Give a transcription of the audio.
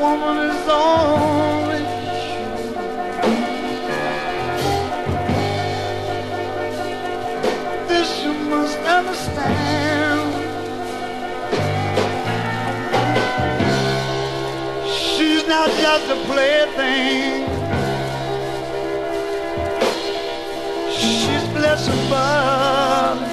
woman is only true. This you must understand. She's not just a plaything. She's blessed above.